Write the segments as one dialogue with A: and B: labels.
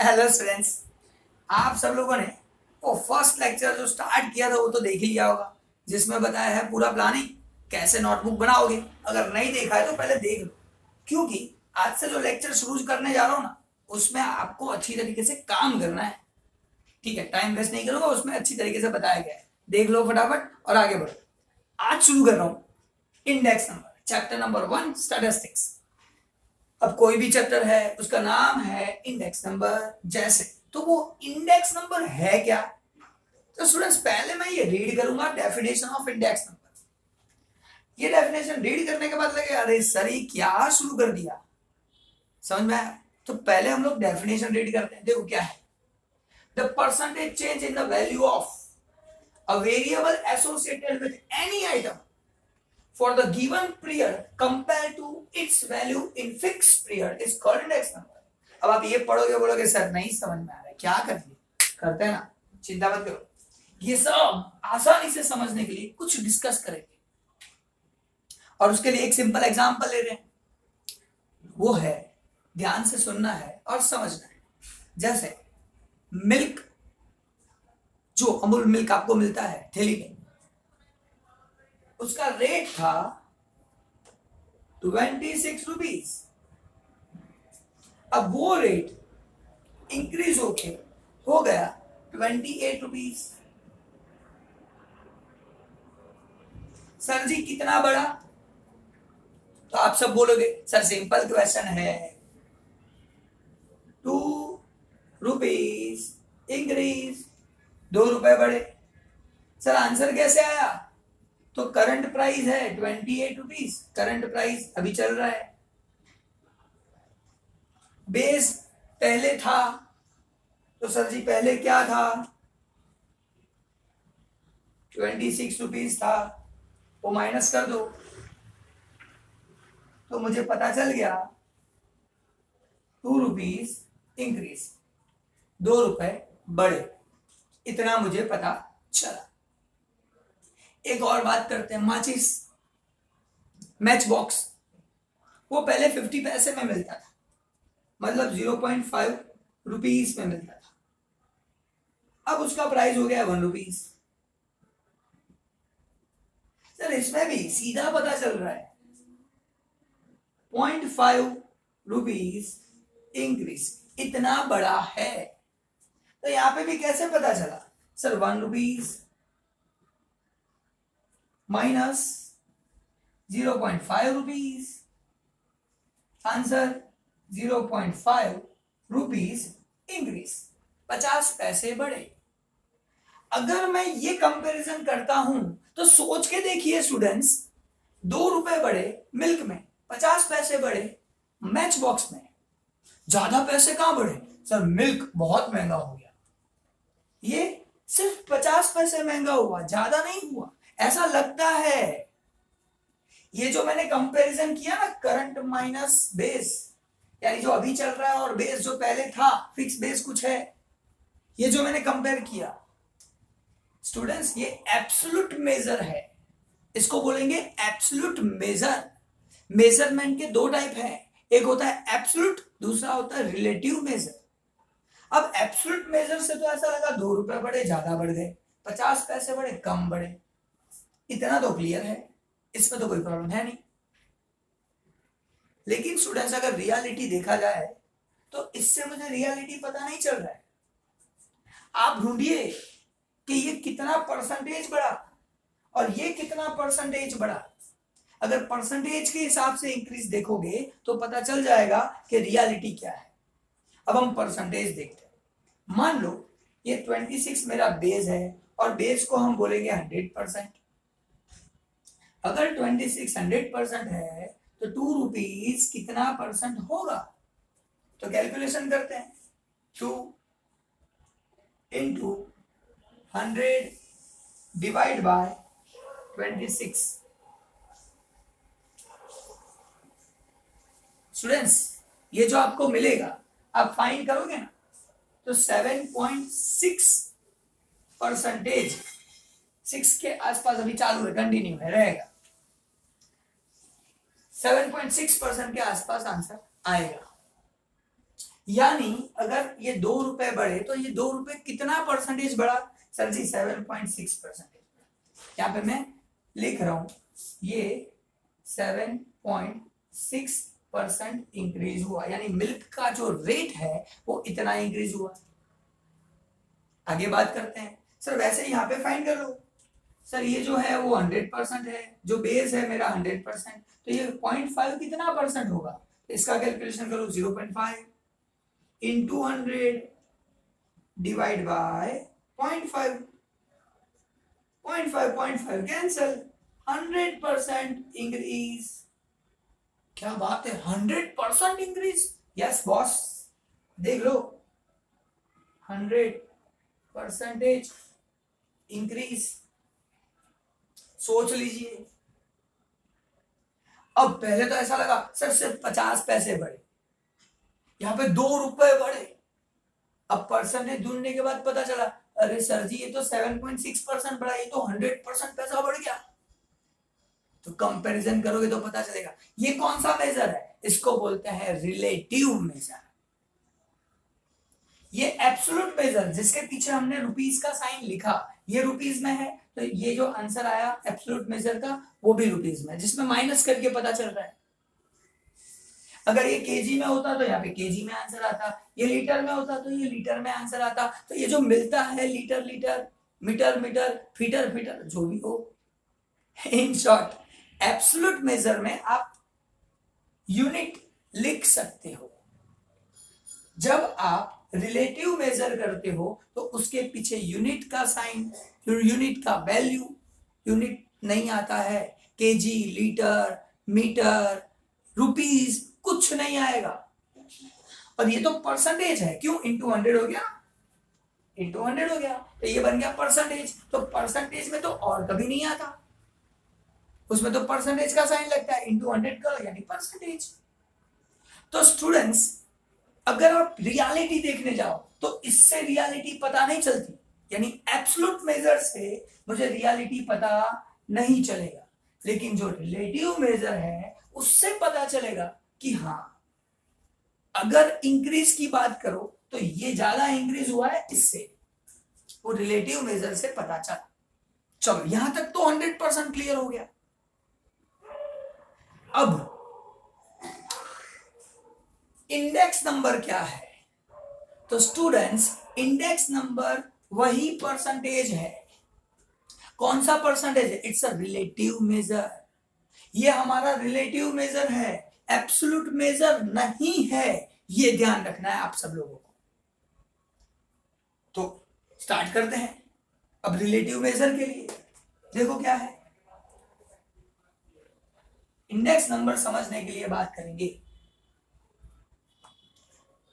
A: Hello students आप सब लोगों ने वो फ़र्स्ट लेक्चर जो स्टार्ट किया था, वो तो देख ही लिया होगा, जिसमें बताया है पूरा प्लानिंग कैसे नोटबुक बनाओगे। अगर नहीं देखा है तो पहले देख लो। क्योंकि आज से जो लेक्चर शुरू करने जा रहा हूँ ना, उसमें आपको अच्छी तरीके से काम करना है। ठीक है टाइम वेस्ट नहीं करूँगा, उसमें अच्छी तरीके से बताया गया है। देख लो फटाफट और आगे बढ़ो। आज शुरू कर रहा हूँ। Index number chapter number one statistics अब कोई भी चैप्टर है, उसका नाम है इंडेक्स नंबर जैसे। तो वो इंडेक्स नंबर है क्या? तो स्टूडेंट्स पहले मैं ये रीड करूँगा डेफिनेशन ऑफ़ इंडेक्स नंबर ये डेफिनेशन रीड करने के बाद लगे, अरे सर, ये क्या शुरू कर दिया? समझ में तो पहले हम लोग डेफिनेशन रीड करते हैं। देखो क्या है। The percentage change in the value of a variable associated with any item for the given period compared to its value in fixed period is called index number. अब आप ये पढ़ोगे बोलोगे, सर, नहीं समझ में आ रहा क्या कर लिए करते हैं ना। चिंता मत करो। ये सब आसानी से समझने के लिए कुछ डिस्कस करेंगे। और उसके लिए एक सिंपल एग्जांपल ले रहे हैं। वो है, ध्यान से सुनना है और समझना है। जैसे मिल्क जो अमूल मिल्क आपको मिलता है, थैली में उसका रेट था ट्वेंटी सिक्स रुपीज़ अब वो रेट इंक्रीज होके हो गया twenty eight rupees sir ji, कितना बड़ा? तो आप सब बोलोगे सर सिंपल क्वेश्चन है. टू रुपीज़ इंक्रीज दो रुपए बढ़े। सर आंसर कैसे आया? तो करंट प्राइस है twenty eight rupees current price अभी चल रहा है। बेस पहले था तो सर जी पहले क्या था? ट्वेंटी सिक्स रुपीज़ था, वो माइनस कर दो। तो मुझे पता चल गया टू रुपीज़ इंक्रीज दो रुपए बढ़े, इतना मुझे पता चला। एक और बात करते हैं, माचिस मैच बॉक्स वो पहले फिफ्टी पैसे में मिलता था। मतलब ज़ीरो पॉइंट फाइव रुपीज़ में मिलता था। अब उसका प्राइस हो गया वन रुपीज़ सर, इसमें भी सीधा पता चल रहा है। पॉइंट फाइव रुपीज़ इंक्रीज इतना बड़ा है। तो यहाँ पे भी कैसे पता चला? Sir one rupees point five rupees answer zero point five rupees increase पचास पैसे बढ़े। अगर मैं ये कंपैरिजन करता हूँ तो सोच के देखिए स्टूडेंट्स दो रुपए बढ़े मिल्क में, पचास पैसे बढ़े मैच बॉक्स में। ज़्यादा पैसे कहाँ बढ़े? सर मिल्क बहुत महँगा हो गया। ये सिर्फ़ पचास पैसे महँगा हुआ, ज़्यादा नहीं हुआ। ऐसा लगता है। ये जो मैंने कंपैरिजन किया ना करंट माइनस बेस यानी जो अभी चल रहा है और बेस जो पहले था फिक्स बेस कुछ है, ये जो मैंने कंपेयर किया स्टूडेंट्स ये एब्सोल्यूट मेजर है। इसको बोलेंगे एब्सोल्यूट मेजर मेज़रमेंट के दो टाइप है। एक होता है एब्सोल्यूट दूसरा होता है रिलेटिव मेजर अब एब्सोल्यूट मेजर से तो ऐसा लगा दो रुपए बढ़े, ज़्यादा बढ़ गए, पचास पैसे बढ़े, कम बढ़े। इतना तो क्लियर है, इसमें तो कोई प्रॉब्लम है नहीं। लेकिन स्टूडेंट्स अगर रियलिटी देखा जाए तो इससे मुझे रियलिटी पता नहीं चल रहा है। आप ढूंढिए कि ये कितना परसेंटेज बढ़ा और ये कितना परसेंटेज बढ़ा। अगर परसेंटेज के हिसाब से इंक्रीज देखोगे तो पता चल जाएगा कि रियलिटी क्या है। अब हम परसेंटेज देखते हैं। मान लो, ये 26 मेरा बेस है और बेस को हम बोलेंगे 100 परसेंट अगर 26 100 परसेंट है तो टू रुपीज़ कितना परसेंट होगा? तो कैलकुलेशन करते हैं। Two into hundred divide by twenty six students ये जो आपको मिलेगा, आप फाइन करोगे ना तो seven point six percentage six के आसपास अभी चालू है कंटिन्यू है, रहेगा। सेवन पॉइंट सिक्स परसेंट के आसपास आंसर आएगा। यानी अगर ये दो रुपए बढ़े तो ये दो रुपए कितना परसेंटेज बढ़ा? Sir ji, seven point six percentage यहाँ पे मैं लिख रहा हूँ, ये seven point six percent increase हुआ। यानी मिल्क का जो रेट है, वो इतना इंक्रीज हुआ। आगे बात करते हैं। सर, वैसे यहाँ पे फाइन कर लो। सर ये जो है वो हंड्रेड परसेंट है, जो बेस है मेरा हंड्रेड परसेंट तो ये पॉइंट फाइव कितना परसेंट होगा? इसका कैलकुलेशन करो zero point five in two hundred divide by point five point five point five cancel hundred percent increase क्या बात है? Hundred percent increase yes boss देख लो. हंड्रेड परसेंटेज इंक्रीज सोच लीजिए। अब पहले तो ऐसा लगा, सर, सिर्फ़ पचास पैसे बढ़े। यहाँ पे दो रुपए बढ़े। अब परसेंटेज ढूँढने के बाद पता चला, अरे सर जी, ये तो सेवन पॉइंट सिक्स परसेंट बढ़ा, ये तो हंड्रेड परसेंट पैसा बढ़ गया। तो कंपैरिजन करोगे तो पता चलेगा, ये कौन सा मेजर है? इसको बोलते हैं रिलेटिव मेजर ये एब्सोल्यूट मेजर जिसके पीछे हमने रुपीज़ का साइन लिखा ये रुपीज़ में है तो ये जो आंसर आया एब्सोल्यूट मेजर का, वो भी रुपीज़ में जिसमें माइनस करके पता चल रहा है। अगर ये केजी में होता तो यहाँ पे केजी में आंसर आता, ये लीटर में होता तो ये लीटर में आंसर आता तो ये जो मिलता है लीटर लीटर मीटर मीटर फीटर फीटर जो भी हो इन शॉर्ट एब्सोल्यूट मेजर में आप यूनिट लिख सकते हो। जब आप रिलेटिव मेजर करते हो तो उसके पीछे यूनिट का साइन फिर यूनिट का वैल्यू यूनिट नहीं आता है। केजी लीटर मीटर रुपीज़ कुछ नहीं आएगा। और ये तो परसेंटेज है। क्यों? इंटू हंड्रेड हो गया। इंटू हंड्रेड हो गया। तो ये बन गया परसेंटेज तो परसेंटेज में तो और कभी नहीं आता। उसमें तो परसेंटेज का साइन लगता है। इंटू हंड्रेड करो, यानी परसेंटेज तो स्टूडेंट्स अगर आप रियलिटी देखने जाओ तो इससे रियलिटी पता नहीं चलती। यानी एब्सोल्यूट मेजर से मुझे रियलिटी पता नहीं चलेगा। लेकिन जो रिलेटिव मेजर है, उससे पता चलेगा कि हाँ अगर इंक्रीज की बात करो तो ये ज़्यादा इंक्रीज हुआ है इससे। वो रिलेटिव मेजर से पता चला। चलो, यहाँ तक तो हंड्रेड परसेंट क्लियर हो गया। अब इंडेक्स नंबर क्या है? तो स्टूडेंट्स इंडेक्स नंबर वही परसेंटेज है। कौन सा परसेंटेज है? इट्स अ रिलेटिव मेजर ये हमारा रिलेटिव मेजर है। एब्सोल्यूट मेजर नहीं है। ये ध्यान रखना है आप सब लोगों को। तो स्टार्ट करते हैं। अब रिलेटिव मेजर के लिए। देखो क्या है। इंडेक्स नंबर समझने के लिए बात करेंगे।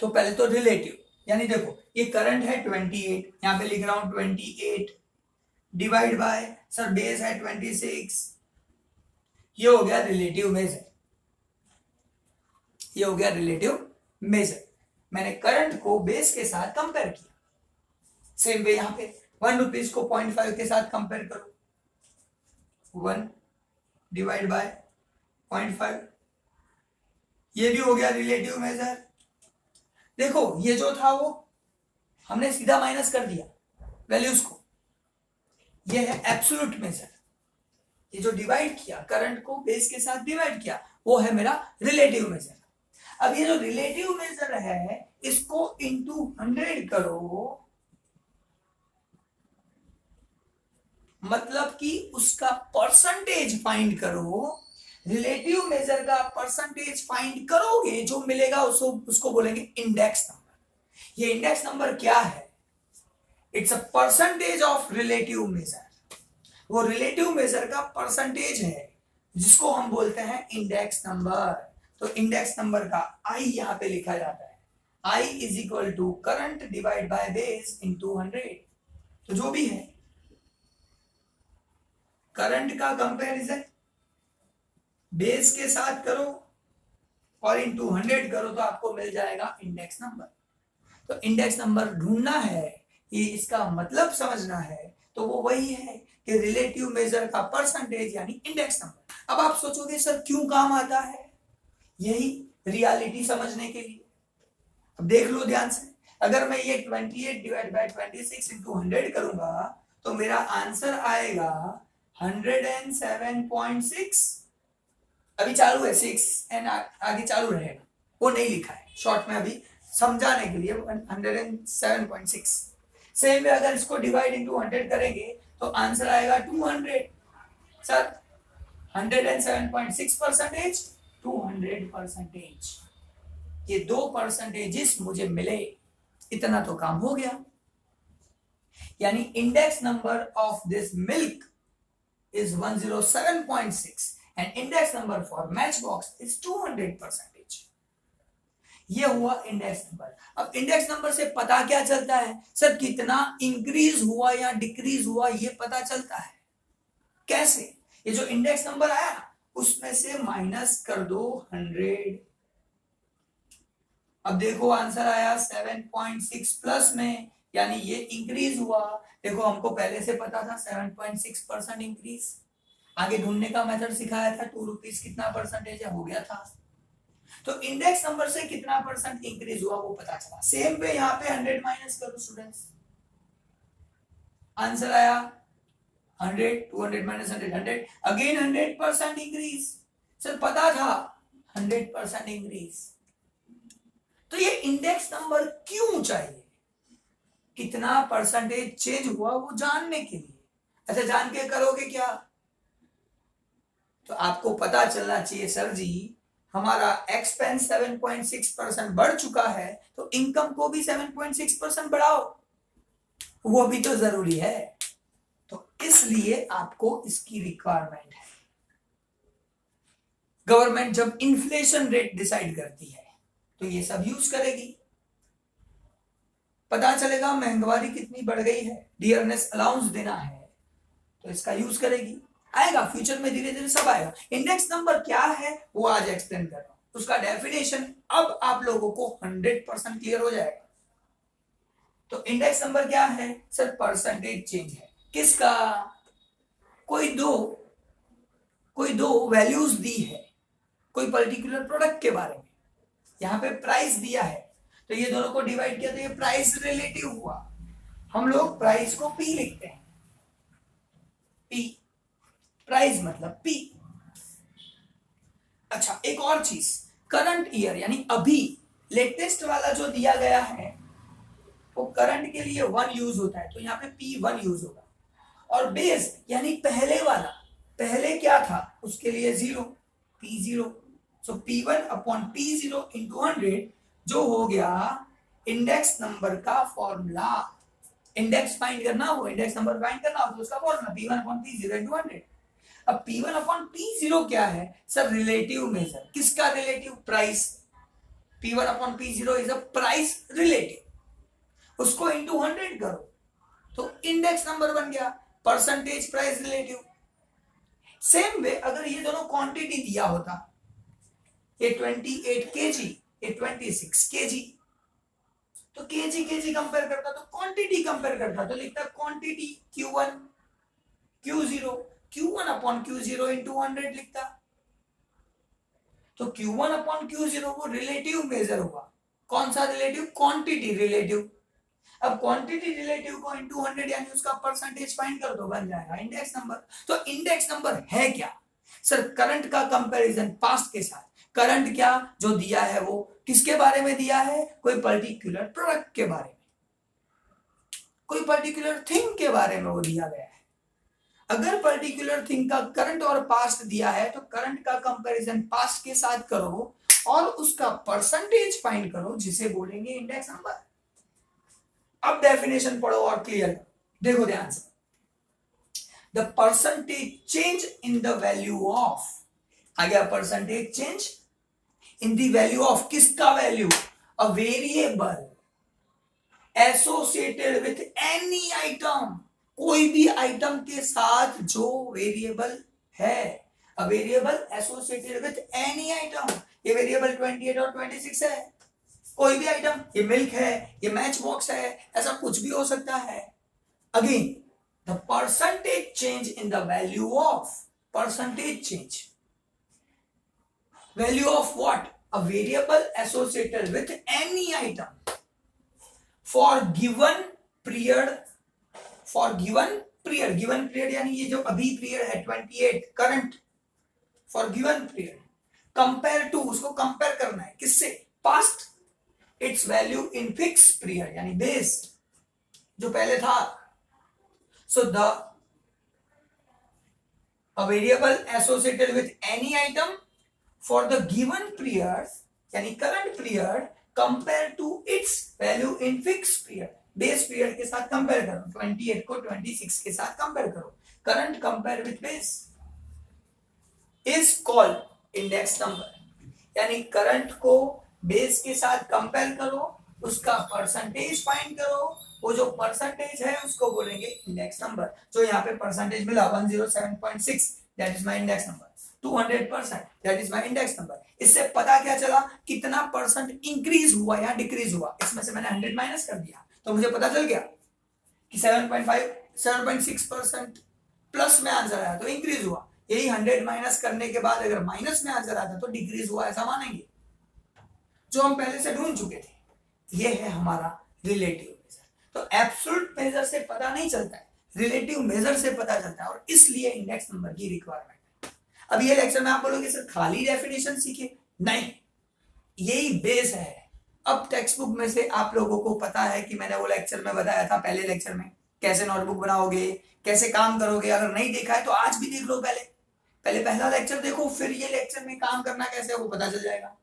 A: तो पहले तो रिलेटिव यानी देखो, ये करंट है 28 यहाँ पे लिख रहा हूँ 28 डिवाइड बाय सर बेस है 26 ये हो गया रिलेटिव मेजर ये हो गया रिलेटिव मेजर मैंने करंट को बेस के साथ कंपेयर किया। सेम वे यहाँ पे वन रुपीज़ को पॉइंट फाइव के साथ कंपेयर करो। One divide by point five ये भी हो गया रिलेटिव मेजर देखो, ये जो था वो, हमने सीधा माइनस कर दिया वैल्यूज़ को। ये है एब्सोल्यूट मेजर ये जो डिवाइड किया करंट को बेस के साथ डिवाइड किया, वो है मेरा रिलेटिव मेजर अब ये जो रिलेटिव मेजर है, इसको इंटू हंड्रेड करो मतलब कि उसका परसेंटेज फाइंड करो। रिलेटिव मेजर का परसेंटेज फाइंड करोगे, जो मिलेगा उसको उसको बोलेंगे इंडेक्स नंबर ये इंडेक्स नंबर क्या है? It's a percentage of relative measure वो रिलेटिव मेजर का परसेंटेज है, जिसको हम बोलते हैं इंडेक्स नंबर तो इंडेक्स नंबर का आई यहाँ पे लिखा जाता है. I is equal to current divide by base in two hundred तो जो भी है करंट का कंपैरिजन बेस के साथ करो और इन टू हंड्रेड करो तो आपको मिल जाएगा इंडेक्स नंबर तो इंडेक्स नंबर ढूंढना है, ये इसका मतलब समझना है तो वो वही है कि रिलेटिव मेजर का परसेंटेज यानी इंडेक्स नंबर अब आप सोचोगे, सर, क्यों काम आता है? यही रियलिटी समझने के लिए। अब देख लो ध्यान से। अगर मैं ये 28 divide by 26 six into hundred करूँगा तो मेरा आंसर आएगा 107.6 अभी चालू है सिक्स एंड आगे चालू रहेगा। वो नहीं लिखा है। शॉर्ट में अभी समझाने के लिए 107.6 सेम वे अगर इसको डिवाइड इंटू हंड्रेड करेंगे तो आंसर आएगा 200 सर 107.6 परसेंटेज 200 परसेंटेज ये दो परसेंटेजेस मुझे मिले। इतना तो काम हो गया। यानी index number of this milk is 107.6 and index number for match box is 200 percentage ये हुआ इंडेक्स नंबर अब इंडेक्स नंबर से पता क्या चलता है? सर, कितना इंक्रीज हुआ या डिक्रीज हुआ ये पता चलता है। कैसे? ये जो इंडेक्स नंबर आया, उसमें से माइनस कर दो हंड्रेड अब देखो आंसर आया 7.6 प्लस में, यानी ये इंक्रीज हुआ। देखो, हमको पहले से पता था 7.6 परसेंट इंक्रीज आगे ढूँढने का मेथड सिखाया था टू रुपीज़ कितना परसेंटेज है गया था। तो इंडेक्स नंबर से कितना परसेंट इंक्रीज हुआ, वो पता चला। सेम पे यहाँ पे 100 माइनस करो स्टूडेंट्स आंसर आया 100 200 minus 100 100 again 100 percent increase sir, पता था 100 परसेंट इंक्रीज तो ये इंडेक्स नंबर क्यों चाहिए? कितना परसेंटेज चेंज हुआ वो जानने के लिए। अच्छा जान के करोगे क्या? तो आपको पता चलना चाहिए, सर जी, हमारा एक्सपेंस 7.6 परसेंट बढ़ चुका है तो इनकम को भी 7.6 परसेंट बढ़ाओ। वो भी तो ज़रूरी है। तो इसलिए आपको इसकी रिक्वायरमेंट है। गवर्नमेंट जब इन्फ्लेशन रेट डिसाइड करती है तो ये सब यूज़ करेगी। पता चलेगा महंगवारी कितनी बढ़ गई है डियरनेस अलाउंस देना है तो इसका यूज़ करेगी। आएगा फ्यूचर में धीरे धीरे सब आएगा। इंडेक्स नंबर क्या है, वो आज एक्सप्लेन कर रहा हूँ। उसका डेफिनेशन अब आप लोगों को हंड्रेड परसेंट क्लियर हो जाएगा। तो इंडेक्स नंबर क्या है? सर परसेंटेज चेंज है। किसका? कोई दो कोई दो वैल्यूज़ दी है, कोई पर्टिकुलर प्रोडक्ट के बारे में। यहाँ पे प्राइस दिया है। तो ये दोनों को डिवाइड किया तो ये प्राइस रिलेटिव हुआ। हम लोग प्राइस को पी लिखते हैं। पी प्राइस मतलब पी अच्छा एक और चीज़ करंट ईयर यानी अभी लेटेस्ट वाला जो दिया गया है, वो करंट के लिए वन यूज़ होता है तो यहाँ पे पी वन यूज़ होगा। और बेस यानी पहले वाला, पहले क्या था, उसके लिए zero P zero so P one upon P zero into hundred जो हो गया इंडेक्स नंबर का फॉर्मूला इंडेक्स फाइंड करना हो इंडेक्स नंबर फाइंड करना हो तो उसका formula P one upon P zero into hundred अब P one upon P zero क्या है? सर रिलेटिव मेजर किसका relative price P one upon P zero is a price relative उसको इंटू हंड्रेड करो। तो इंडेक्स नंबर बन गया। Percentage price relative same way अगर ये दोनों क्वांटिटी दिया होता, ये 28 केजी ये 26 केजी तो केजी केजी कंपेयर करता तो क्वांटिटी कंपेयर करता तो लिखता quantity Q1 Q0 Q1 upon Q0 into hundred लिखता। तो क्यू वन अपॉन Q0 वो रिलेटिव मेजर हुआ कौन सा रिलेटिव क्वांटिटी रिलेटिव अब क्वांटिटी रिलेटिव को इंटू हंड्रेड यानी उसका परसेंटेज फाइंड कर दो, बन जाएगा। इंडेक्स नंबर तो इंडेक्स नंबर है क्या? सर करंट का कंपैरिजन पास्ट के साथ। करंट क्या? जो दिया है वो। किसके बारे में दिया है? कोई पर्टिकुलर प्रोडक्ट के बारे में। कोई पर्टिकुलर थिंग के बारे में वो दिया गया है। अगर पर्टिकुलर थिंग का करंट और पास्ट दिया है तो करंट का कंपैरिजन पास्ट के साथ करो और उसका परसेंटेज फाइंड करो, जिसे बोलेंगे इंडेक्स नंबर अब डेफिनेशन पढ़ो और क्लियर देखो ध्यान से। The percentage change in the value of आ गया percentage change in the value of किसका value a variable associated with any item कोई भी आइटम के साथ जो वेरिएबल है a variable associated with any item ये वेरिएबल 28 और 26 है। कोई भी आइटम ये मिल्क है, ये मैच बॉक्स है, ऐसा कुछ भी हो सकता है। Again the percentage change in the value of percentage change value of what a variable associated with any item. For given period for given period given period यानी ये जो अभी पीरियड है 28 current for given period compare to उसको compare करना है। किससे? Past its value in fix period यानी बेस जो पहले था। So the variable associated with any item for the given period, यानी current period compare to its value in fix period base period के साथ कंपेयर करो 28 को 26 के साथ कंपेयर करो। Current compare with base is called index number यानी current को बेस के साथ कंपेयर करो, उसका परसेंटेज फाइंड करो, वो जो परसेंटेज है, उसको बोलेंगे इंडेक्स नंबर जो यहाँ पे परसेंटेज मिला 107.6 that is my index number 200 percent that is my index number इससे पता क्या चला, कितना परसेंट इंक्रीज हुआ या डिक्रीज हुआ? इसमें से मैंने 100 माइनस कर दिया। तो मुझे पता चल गया कि 7.5 7.6 परसेंट प्लस में आंसर आया तो इंक्रीज हुआ। यही 100 माइनस करने के बाद अगर माइनस में आंसर आता तो डिक्रीज हुआ, ऐसा मानेंगे। जो हम पहले से ढूंढ चुके थे, ये है हमारा रिलेटिव मेजर तो एब्सोल्यूट मेजर से पता नहीं चलता है रिलेटिव मेजर से पता चलता है, और इसलिए इंडेक्स नंबर की रिक्वायरमेंट है। अब ये लेक्चर में आप बोलोगे, सर, खाली डेफिनेशन सीखे नहीं, यही बेस है। अब टेक्स्ट बुक में से आप लोगों को पता है कि मैंने वो लेक्चर में बताया था पहले लेक्चर में। कैसे नोटबुक बनाओगे, कैसे काम करोगे, अगर नहीं देखा है तो आज भी देख लो पहले। पहले पहला लेक्चर देखो, फिर ये लेक्चर में काम करना कैसे है वो पता चल जाएगा।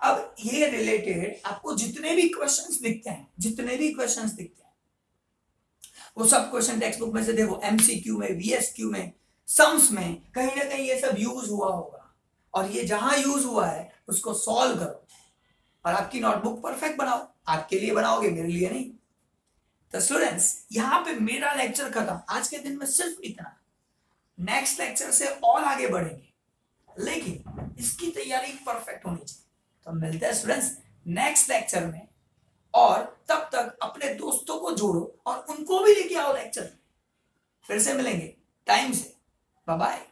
A: अब ये रिलेटेड आपको जितने भी क्वेश्चंस दिखते हैं, जितने भी क्वेश्चंस दिखते हैं, वो सब क्वेश्चन टेक्स्ट बुक में से देखो एमसीक्यू में वीएसक्यू में सम्स में, कहीं ना कहीं ये सब यूज़ हुआ होगा। और ये जहाँ यूज़ हुआ है, उसको सॉल्व करो। और आपकी नोटबुक परफेक्ट बनाओ। आपके लिए बनाओगे, मेरे लिए नहीं। तो स्टूडेंट्स यहाँ पे मेरा लेक्चर खत्म। आज के दिन में सिर्फ़ इतना। नेक्स्ट लेक्चर से और आगे बढ़ेंगे। लेकिन इसकी तैयारी परफेक्ट होनी चाहिए। तो मिलते हैं स्टूडेंट्स नेक्स्ट लेक्चर में। और तब तक अपने दोस्तों को जोड़ो और उनको भी लेके आओ लेक्चर फिर से मिलेंगे। टाइम से। बाय